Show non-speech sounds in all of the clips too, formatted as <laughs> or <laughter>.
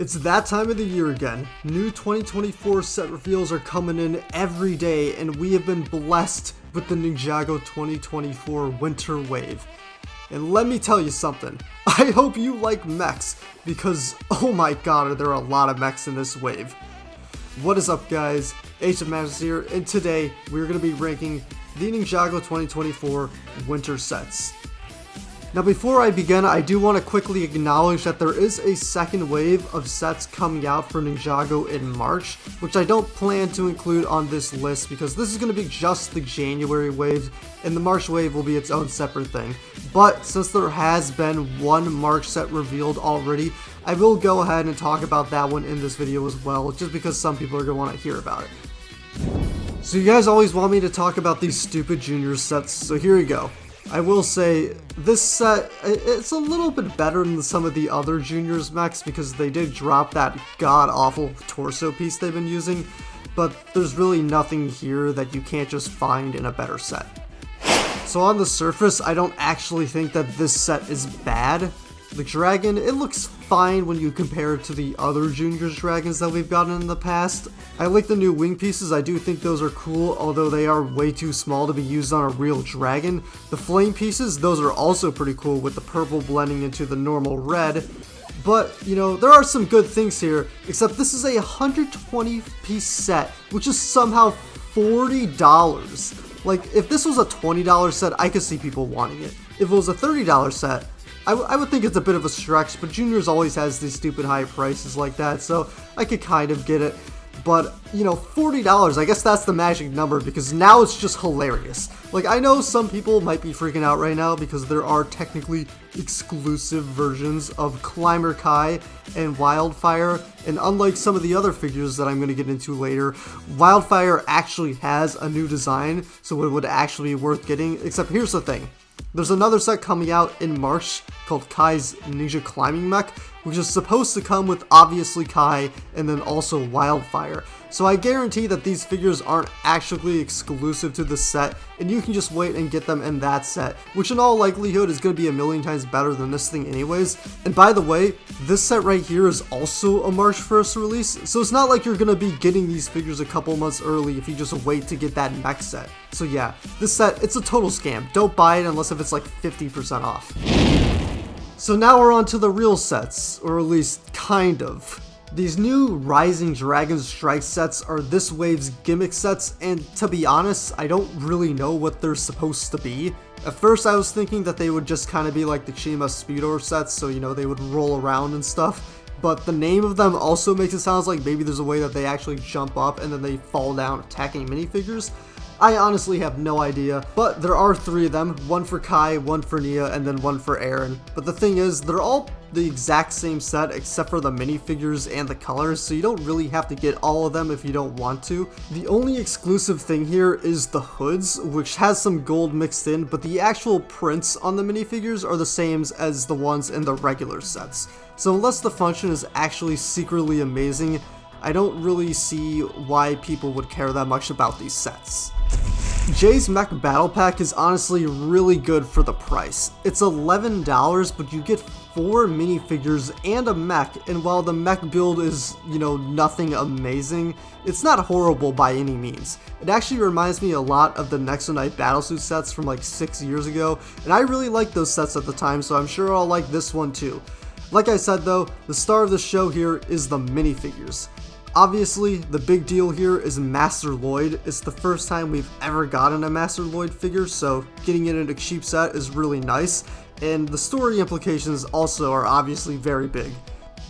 It's that time of the year again. New 2024 set reveals are coming in every day, and we have been blessed with the Ninjago 2024 Winter Wave. And let me tell you something, <laughs> I hope you like mechs, because oh my god there are there a lot of mechs in this wave. What is up guys, Hfmasters here, and today we're going to be ranking the Ninjago 2024 Winter Sets. Now before I begin, I do want to quickly acknowledge that there is a second wave of sets coming out for Ninjago in March, which I don't plan to include on this list because this is going to be just the January wave, and the March wave will be its own separate thing. But since there has been one March set revealed already, I will go ahead and talk about that one in this video as well, just because some people are going to want to hear about it. So you guys always want me to talk about these stupid junior sets, so here we go. I will say, this set, it's a little bit better than some of the other Juniors mechs because they did drop that god-awful torso piece they've been using, but there's really nothing here that you can't just find in a better set. So on the surface, I don't actually think that this set is bad. The dragon, it looks fine when you compare it to the other Juniors dragons that we've gotten in the past. I like the new wing pieces, I do think those are cool, although they are way too small to be used on a real dragon. The flame pieces, those are also pretty cool with the purple blending into the normal red. But, you know, there are some good things here, except this is a 120 piece set, which is somehow $40. Like, if this was a $20 set, I could see people wanting it. If it was a $30 set, I, would think it's a bit of a stretch, but Juniors always has these stupid high prices like that, so I could kind of get it. But, you know, $40, I guess that's the magic number because now it's just hilarious. Like, I know some people might be freaking out right now because there are technically exclusive versions of Climber Kai and Wildfire, and unlike some of the other figures that I'm going to get into later, Wildfire actually has a new design, so it would actually be worth getting, except here's the thing. There's another set coming out in March called Kai's Ninja Climbing Mech, which is supposed to come with obviously Kai and then also Wildfire. So I guarantee that these figures aren't actually exclusive to the set, and you can just wait and get them in that set, which in all likelihood is going to be a million times better than this thing anyways. And by the way, this set right here is also a March 1st release, so it's not like you're going to be getting these figures a couple months early if you just wait to get that next set. So yeah, this set, it's a total scam. Don't buy it unless if it's like 50% off. So now we're on to the real sets, or at least kind of. These new Rising Dragon Strike sets are this wave's gimmick sets, and to be honest, I don't really know what they're supposed to be. At first I was thinking that they would just kind of be like the Chima Speedor sets, so you know, they would roll around and stuff, but the name of them also makes it sound like maybe there's a way that they actually jump up and then they fall down attacking minifigures. I honestly have no idea, but there are three of them, one for Kai, one for Nya, and then one for Arin. But the thing is, they're all the exact same set except for the minifigures and the colors, so you don't really have to get all of them if you don't want to. The only exclusive thing here is the hoods, which has some gold mixed in, but the actual prints on the minifigures are the same as the ones in the regular sets. So unless the function is actually secretly amazing, I don't really see why people would care that much about these sets. Jay's Mech Battle Pack is honestly really good for the price. It's $11, but you get 4 minifigures and a mech, and while the mech build is, you know, nothing amazing, it's not horrible by any means. It actually reminds me a lot of the Nexo Knight Battlesuit sets from like 6 years ago, and I really liked those sets at the time, so I'm sure I'll like this one too. Like I said though, the star of the show here is the minifigures. Obviously, the big deal here is Master Lloyd. It's the first time we've ever gotten a Master Lloyd figure, so getting it in a cheap set is really nice, and the story implications also are obviously very big.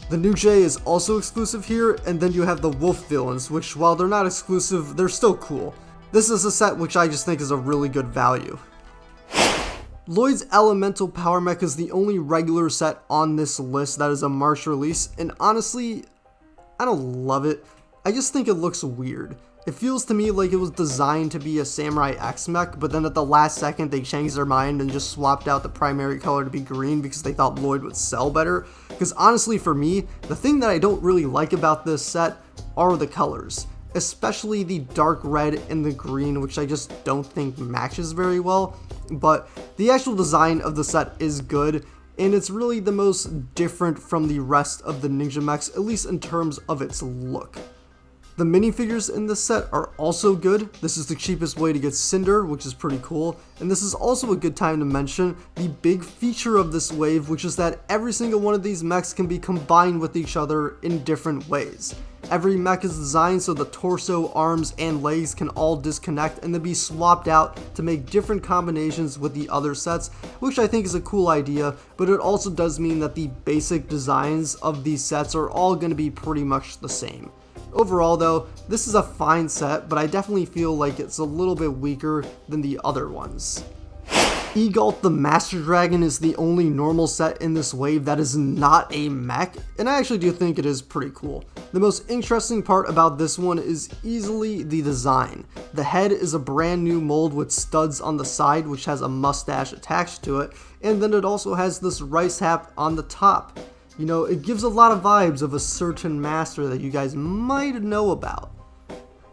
The new Jay is also exclusive here, and then you have the Wolf villains, which while they're not exclusive, they're still cool. This is a set which I just think is a really good value. Lloyd's Elemental Power Mech is the only regular set on this list that is a March release, and honestly, I don't love it. I just think it looks weird. It feels to me like it was designed to be a Samurai X mech, but then at the last second they changed their mind and just swapped out the primary color to be green because they thought Lloyd would sell better. Because honestly for me, the thing that I don't really like about this set are the colors. Especially the dark red and the green, which I just don't think matches very well. But the actual design of the set is good, and it's really the most different from the rest of the Ninja mechs, at least in terms of its look. The minifigures in this set are also good. This is the cheapest way to get Cinder, which is pretty cool. And this is also a good time to mention the big feature of this wave, which is that every single one of these mechs can be combined with each other in different ways. Every mech is designed so the torso, arms, and legs can all disconnect and then be swapped out to make different combinations with the other sets, which I think is a cool idea, but it also does mean that the basic designs of these sets are all going to be pretty much the same. Overall though, this is a fine set, but I definitely feel like it's a little bit weaker than the other ones. Egalt the Master Dragon is the only normal set in this wave that is not a mech, and I actually do think it is pretty cool. The most interesting part about this one is easily the design. The head is a brand new mold with studs on the side which has a mustache attached to it, and then it also has this rice hat on the top. You know, it gives a lot of vibes of a certain master that you guys might know about.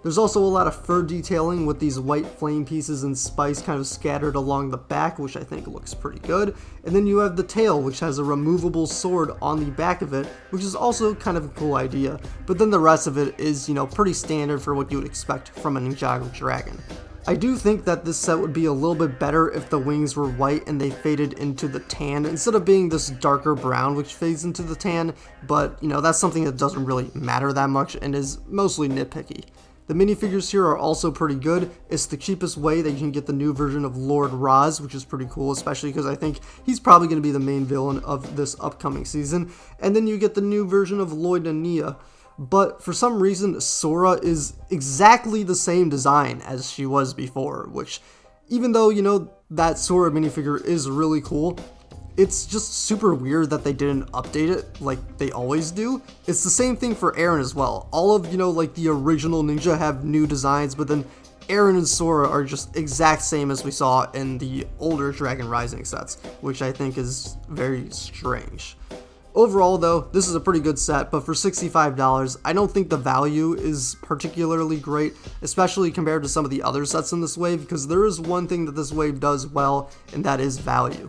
There's also a lot of fur detailing with these white flame pieces and spice kind of scattered along the back, which I think looks pretty good. And then you have the tail, which has a removable sword on the back of it, which is also kind of a cool idea. But then the rest of it is, you know, pretty standard for what you would expect from a Ninjago Dragon. I do think that this set would be a little bit better if the wings were white and they faded into the tan instead of being this darker brown which fades into the tan, but you know, that's something that doesn't really matter that much and is mostly nitpicky. The minifigures here are also pretty good. It's the cheapest way that you can get the new version of Lord Ras, which is pretty cool, especially because I think he's probably going to be the main villain of this upcoming season. And then you get the new version of Lloyd and Nya but for some reason Sora is exactly the same design as she was before, which even though, you know, that Sora minifigure is really cool, it's just super weird that they didn't update it like they always do. It's the same thing for Arin as well. All of, you know, like the original Ninja have new designs, but then Arin and Sora are just exact same as we saw in the older Dragon Rising sets, which I think is very strange. Overall though, this is a pretty good set, but for $65, I don't think the value is particularly great, especially compared to some of the other sets in this wave, because there is one thing that this wave does well, and that is value.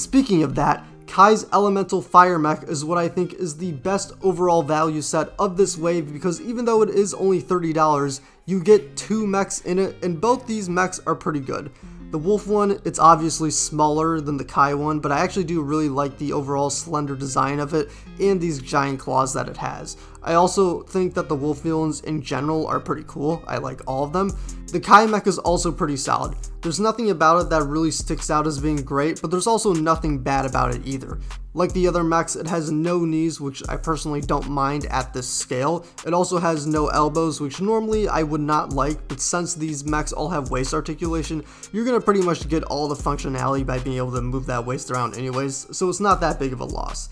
Speaking of that, Kai's Elemental Fire Mech is what I think is the best overall value set of this wave because even though it is only $30, you get two mechs in it and both these mechs are pretty good. The wolf one, it's obviously smaller than the Kai one, but I actually do really like the overall slender design of it and these giant claws that it has. I also think that the wolf villains in general are pretty cool. I like all of them. The Kai mech is also pretty solid. There's nothing about it that really sticks out as being great, but there's also nothing bad about it either. Like the other mechs, it has no knees, which I personally don't mind at this scale. It also has no elbows, which normally I would not like, but since these mechs all have waist articulation, you're gonna pretty much get all the functionality by being able to move that waist around anyways, so it's not that big of a loss.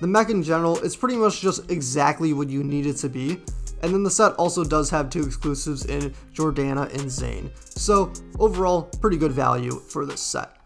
The mech in general is pretty much just exactly what you need it to be. And then the set also does have two exclusives in Jordana and Zane. So overall, pretty good value for this set.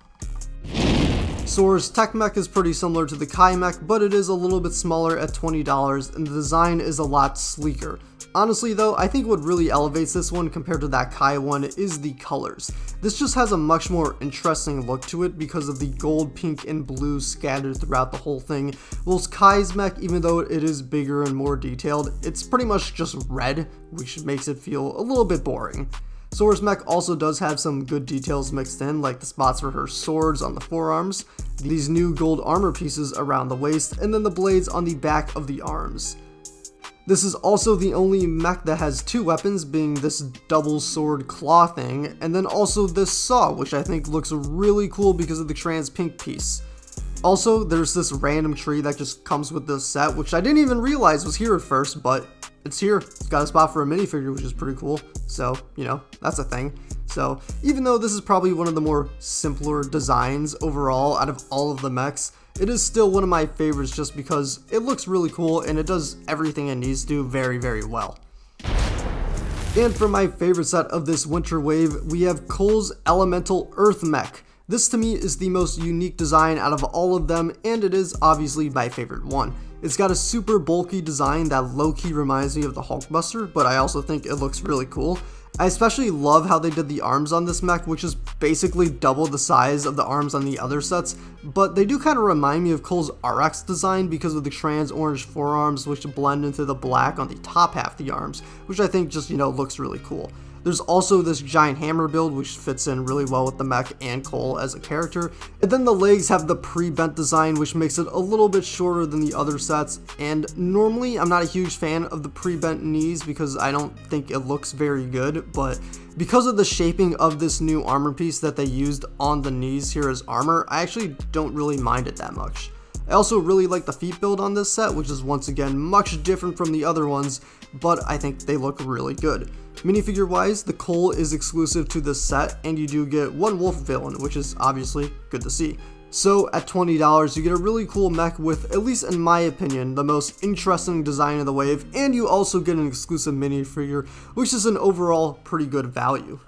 Sora's Tech Mech is pretty similar to the Kai Mech, but it is a little bit smaller at $20 and the design is a lot sleeker. Honestly though, I think what really elevates this one compared to that Kai one is the colors. This just has a much more interesting look to it because of the gold, pink, and blue scattered throughout the whole thing, whilst Kai's mech, even though it is bigger and more detailed, it's pretty much just red, which makes it feel a little bit boring. Sora's mech also does have some good details mixed in, like the spots for her swords on the forearms, these new gold armor pieces around the waist, and then the blades on the back of the arms. This is also the only mech that has two weapons, being this double sword claw thing, and then also this saw, which I think looks really cool because of the trans pink piece. Also, there's this random tree that just comes with this set, which I didn't even realize was here at first, but it's here. It's got a spot for a minifigure, which is pretty cool. So, you know, that's a thing. So, even though this is probably one of the more simpler designs overall out of all of the mechs, it is still one of my favorites just because it looks really cool and it does everything it needs to very, very well. And for my favorite set of this winter wave, we have Cole's Elemental Earth Mech. This to me is the most unique design out of all of them, and it is obviously my favorite one. It's got a super bulky design that low-key reminds me of the Hulkbuster, but I also think it looks really cool. I especially love how they did the arms on this mech, which is basically double the size of the arms on the other sets, but they do kind of remind me of Cole's RX design because of the trans orange forearms which blend into the black on the top half of the arms, which I think just, you know, looks really cool. There's also this giant hammer build which fits in really well with the mech and Cole as a character. And then the legs have the pre-bent design which makes it a little bit shorter than the other sets. And normally I'm not a huge fan of the pre-bent knees because I don't think it looks very good, but because of the shaping of this new armor piece that they used on the knees here as armor, I actually don't really mind it that much. I also really like the feet build on this set, which is once again much different from the other ones, but I think they look really good. Minifigure wise, the Cole is exclusive to this set, and you do get one wolf villain, which is obviously good to see. So at $20, you get a really cool mech with, at least in my opinion, the most interesting design of the wave, and you also get an exclusive minifigure, which is an overall pretty good value.